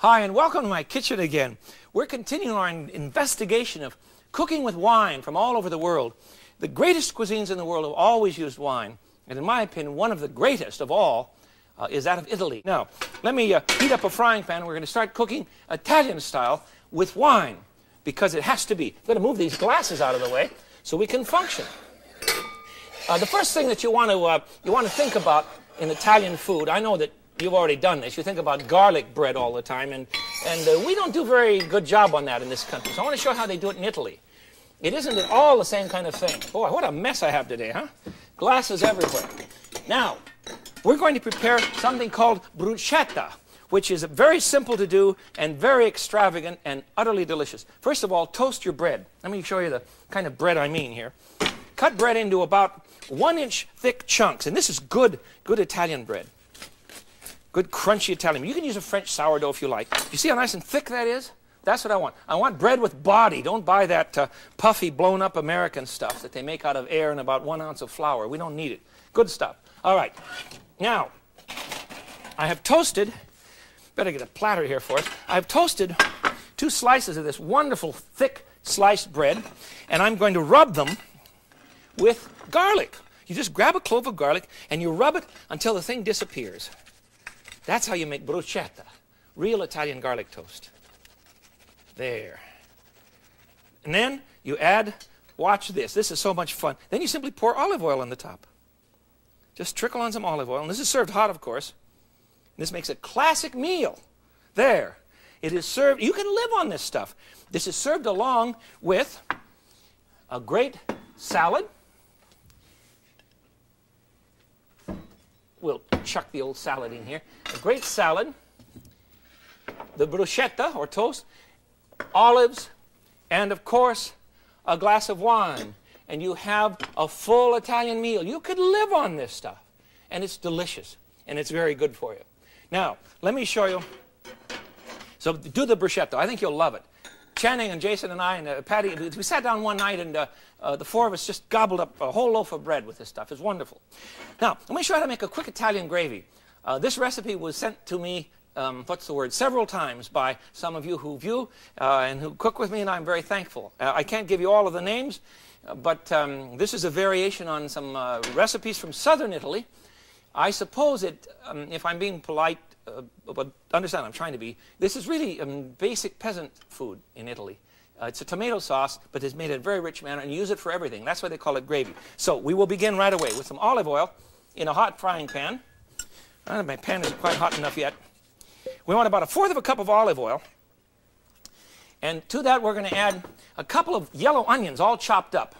Hi, and welcome to my kitchen again. We're continuing our investigation of cooking with wine from all over the world. The greatest cuisines in the world have always used wine, and in my opinion, one of the greatest of all uh, is that of Italy. Now, let me uh, heat up a frying pan. We're going to start cooking Italian style with wine, because it has to be. I'm going to move these glasses out of the way so we can function. Uh, the first thing that you want to uh, you want to think about in Italian food, I know that you've already done this. You think about garlic bread all the time, and, and uh, we don't do very good job on that in this country. So I want to show how they do it in Italy. It isn't at all the same kind of thing. Boy, what a mess I have today, huh? Glasses everywhere. Now, we're going to prepare something called bruschetta, which is very simple to do and very extravagant and utterly delicious. First of all, toast your bread. Let me show you the kind of bread I mean here. Cut bread into about one inch thick chunks, and this is good, good Italian bread. Good crunchy Italian. You can use a French sourdough if you like. You see how nice and thick that is? That's what I want. I want bread with body. Don't buy that uh, puffy, blown up American stuff that they make out of air and about one ounce of flour. We don't need it. Good stuff. All right. Now, I have toasted, better get a platter here for us. I've toasted two slices of this wonderful, thick sliced bread, and I'm going to rub them with garlic. You just grab a clove of garlic and you rub it until the thing disappears. That's how you make bruschetta, real Italian garlic toast. There. And then you add, watch this. This is so much fun. Then you simply pour olive oil on the top. Just trickle on some olive oil. And this is served hot, of course. This makes a classic meal. There. It is served, you can live on this stuff. This is served along with a great salad we'll chuck the old salad in here. A great salad, the bruschetta or toast, olives, and of course, a glass of wine. And you have a full Italian meal. You could live on this stuff. And it's delicious. And it's very good for you. Now, let me show you. So do the bruschetta. I think you'll love it. Channing and Jason and I and uh, Patty, we sat down one night and uh, uh, the four of us just gobbled up a whole loaf of bread with this stuff. It's wonderful. Now, let me show you how to make a quick Italian gravy. Uh, this recipe was sent to me, um, what's the word, several times by some of you who view uh, and who cook with me, and I'm very thankful. Uh, I can't give you all of the names, but um, this is a variation on some recipes from southern Italy. I suppose it, um, if I'm being polite, uh, but understand I'm trying to be, this is really um, basic peasant food in Italy. Uh, it's a tomato sauce, but it's made in a very rich manner, and use it for everything. That's why they call it gravy. So we will begin right away with some olive oil in a hot frying pan. Uh, my pan isn't quite hot enough yet. We want about a fourth of a cup of olive oil. And to that, we're going to add a couple of yellow onions, all chopped up.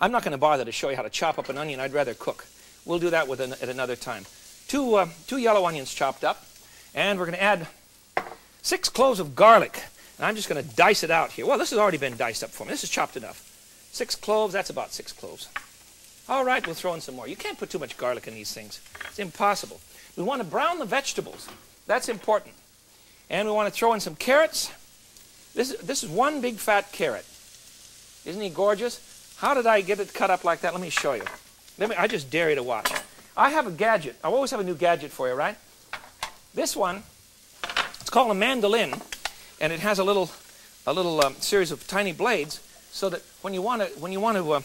I'm not going to bother to show you how to chop up an onion. I'd rather cook. We'll do that an, at another time. Two, uh, two yellow onions chopped up. And we're going to add six cloves of garlic. And I'm just going to dice it out here. Well, this has already been diced up for me. This is chopped enough. Six cloves, that's about six cloves. All right, we'll throw in some more. You can't put too much garlic in these things. It's impossible. We want to brown the vegetables. That's important. And we want to throw in some carrots. This, is this is one big fat carrot. Isn't he gorgeous? How did I get it cut up like that? Let me show you. Let me, I just dare you to watch. I have a gadget. I always have a new gadget for you, right? This one, it's called a mandolin, and it has a little, a little um, series of tiny blades, so that when you want to, when you want to uh,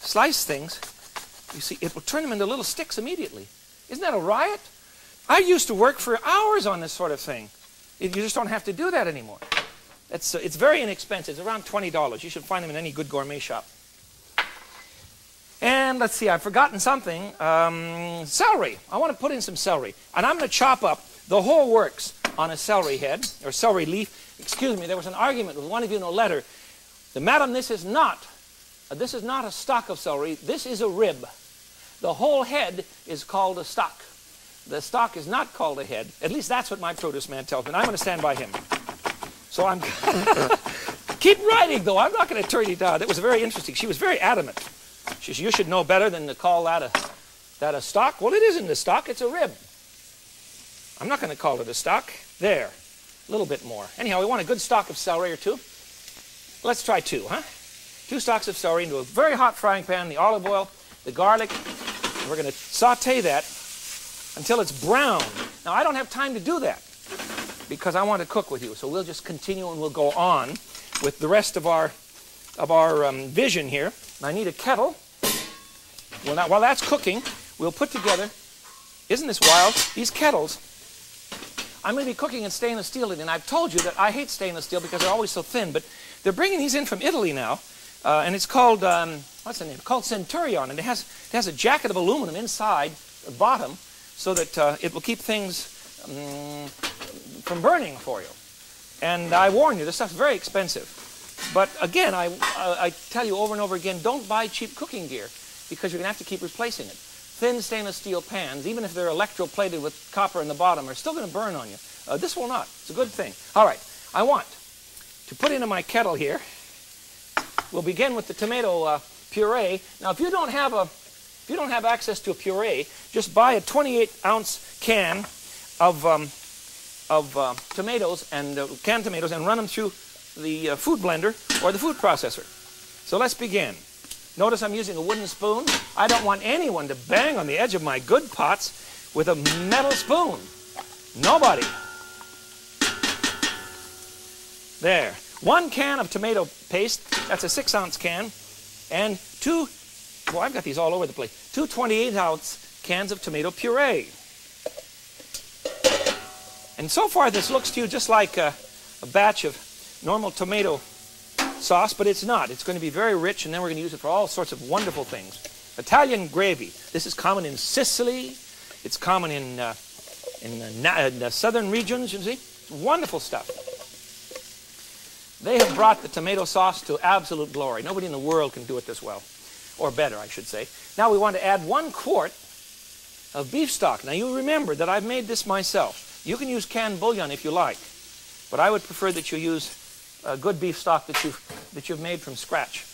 slice things, you see, it will turn them into little sticks immediately. Isn't that a riot? I used to work for hours on this sort of thing. You just don't have to do that anymore. It's, uh, it's very inexpensive. It's around $20. You should find them in any good gourmet shop. And let's see, I've forgotten something. Um, celery. I want to put in some celery. And I'm going to chop up the whole works on a celery head, or celery leaf. Excuse me, there was an argument with one of you in a letter. The, Madam, this is not, uh, this is not a stalk of celery. This is a rib. The whole head is called a stalk. The stalk is not called a head. At least that's what my produce man tells me, and I'm going to stand by him. So I'm... Keep writing, though. I'm not going to turn you down. It was very interesting. She was very adamant. She said, you should know better than to call that a, that a stalk. Well, it isn't a stock, It's a rib. I'm not going to call it a stock. There. A little bit more. Anyhow, we want a good stock of celery or two. Let's try two, huh? Two stalks of celery into a very hot frying pan, the olive oil, the garlic. we're going to saute that until it's brown. Now, I don't have time to do that because I want to cook with you. So we'll just continue and we'll go on with the rest of our of our um, vision here. I need a kettle. Well, now, while that's cooking, we'll put together. Isn't this wild? These kettles. I'm going to be cooking in stainless steel, and I've told you that I hate stainless steel because they're always so thin. But they're bringing these in from Italy now, uh, and it's called um, what's the name? Called Centurion, and it has it has a jacket of aluminum inside the bottom, so that uh, it will keep things um, from burning for you. And I warn you, this stuff's very expensive. But again, I, I tell you over and over again, don't buy cheap cooking gear because you're going to have to keep replacing it. Thin stainless steel pans, even if they're electroplated with copper in the bottom, are still going to burn on you. Uh, this will not. It's a good thing. All right, I want to put into my kettle here. We'll begin with the tomato uh, puree. Now, if you don't have a if you don't have access to a puree, just buy a 28 ounce can of um, of uh, tomatoes and uh, canned tomatoes and run them through the uh, food blender or the food processor. So let's begin. Notice I'm using a wooden spoon. I don't want anyone to bang on the edge of my good pots with a metal spoon. Nobody. There. One can of tomato paste, that's a six ounce can, and two, well, I've got these all over the place, two 28 ounce cans of tomato puree. And so far, this looks to you just like a, a batch of normal tomato sauce, but it's not. It's going to be very rich, and then we're going to use it for all sorts of wonderful things. Italian gravy. This is common in Sicily. It's common in, uh, in, the, in the southern regions, you see. Wonderful stuff. They have brought the tomato sauce to absolute glory. Nobody in the world can do it this well. Or better, I should say. Now we want to add one quart of beef stock. Now you remember that I've made this myself. You can use canned bouillon if you like, but I would prefer that you use a good beef stock that you've, that you've made from scratch.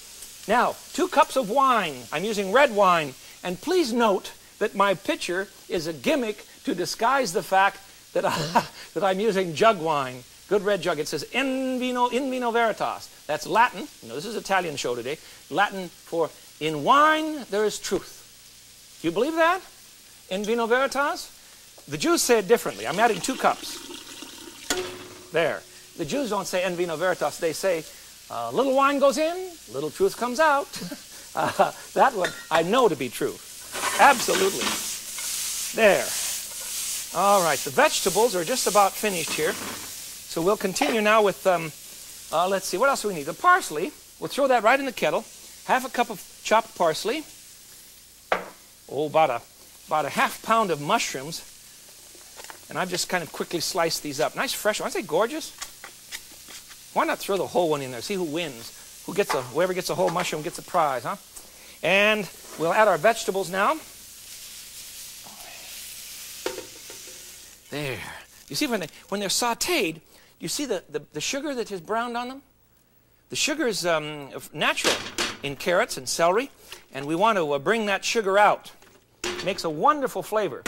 Now, two cups of wine. I'm using red wine. And please note that my pitcher is a gimmick to disguise the fact that, I, that I'm using jug wine. Good red jug. It says in vino, in vino veritas. That's Latin. You know, this is Italian show today. Latin for in wine there is truth. Do you believe that? In vino veritas? The Jews say it differently. I'm adding two cups. There. The Jews don't say en vino veritas. They say, uh, little wine goes in, little truth comes out. uh, that one I know to be true. Absolutely. There. All right, the vegetables are just about finished here. So we'll continue now with, um, uh, let's see, what else do we need? The parsley. We'll throw that right in the kettle. Half a cup of chopped parsley. Oh, about a, about a half pound of mushrooms. And I've just kind of quickly sliced these up. Nice fresh. Aren't they gorgeous? Why not throw the whole one in there? See who wins. Who gets a, whoever gets a whole mushroom gets a prize, huh? And we'll add our vegetables now. There. You see when, they, when they're sauteed, you see the, the, the sugar that is browned on them? The sugar is um, natural in carrots and celery, and we want to uh, bring that sugar out. It makes a wonderful flavor.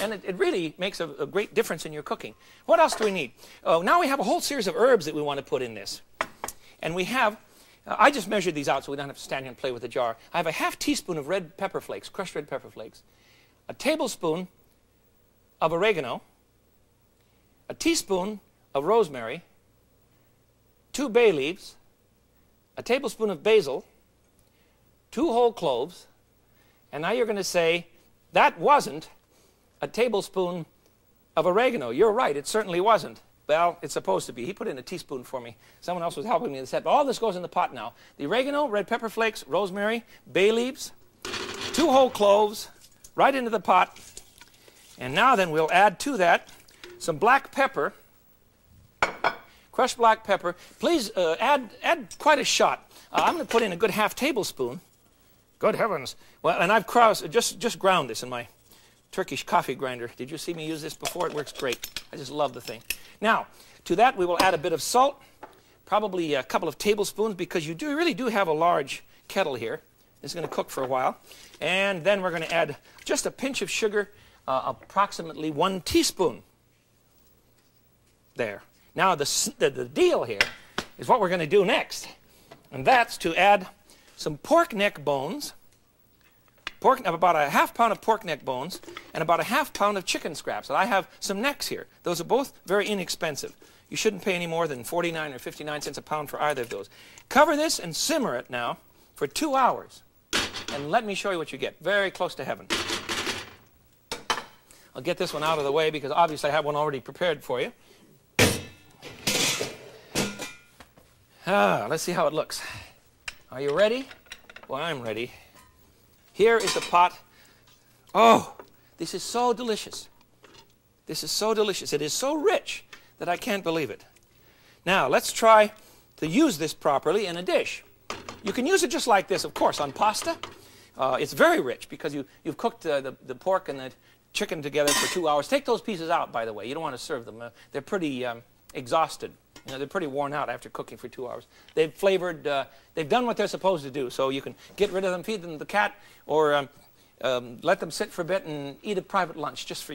And it, it really makes a, a, great difference in your cooking. What else do we need? Oh, now we have a whole series of herbs that we want to put in this. And we have, uh, I just measured these out so we don't have to stand here and play with the jar. I have a half teaspoon of red pepper flakes, crushed red pepper flakes, a tablespoon of oregano, a teaspoon of rosemary, two bay leaves, a tablespoon of basil, two whole cloves, and now you're going to say, that wasn't a tablespoon of oregano. You're right, it certainly wasn't. Well, it's supposed to be. He put in a teaspoon for me. Someone else was helping me that. But all this goes in the pot now. The oregano, red pepper flakes, rosemary, bay leaves, two whole cloves, right into the pot. And now then we'll add to that some black pepper, crushed black pepper. Please uh, add, add quite a shot. Uh, I'm going to put in a good half tablespoon. Good heavens. Well, and I've crossed, just, just ground this in my Turkish coffee grinder. Did you see me use this before? It works great. I just love the thing. Now, to that we will add a bit of salt, probably a couple of tablespoons because you do really do have a large kettle here. It's going to cook for a while. And then we're going to add just a pinch of sugar, uh, approximately one teaspoon. There. Now, the, the, the deal here is what we're going to do next. And that's to add some pork neck bones pork, about a half pound of pork neck bones and about a half pound of chicken scraps. And I have some necks here. Those are both very inexpensive. You shouldn't pay any more than 49 or 59 cents a pound for either of those. Cover this and simmer it now for two hours. And let me show you what you get. Very close to heaven. I'll get this one out of the way because obviously I have one already prepared for you. Ah, let's see how it looks. Are you ready? Well, I'm ready. Here is the pot. Oh, this is so delicious. This is so delicious. It is so rich that I can't believe it. Now, let's try to use this properly in a dish. You can use it just like this, of course, on pasta. Uh, it's very rich because you, you've cooked uh, the, the pork and the chicken together for two hours. Take those pieces out, by the way. You don't want to serve them. Uh, they're pretty um, exhausted. You know, they're pretty worn out after cooking for two hours. They've flavored, uh, they've done what they're supposed to do. So you can get rid of them, feed them to the cat, or um, um, let them sit for a bit and eat a private lunch just for you.